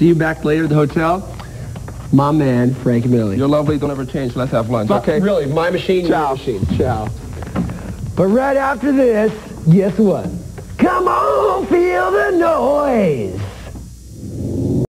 See you back later at the hotel. My man, Frankie Millie. You're lovely. Don't ever change. Let's have lunch, But okay? Really, my machine, Ciao. your machine. Ciao. But right after this, guess what? Come on!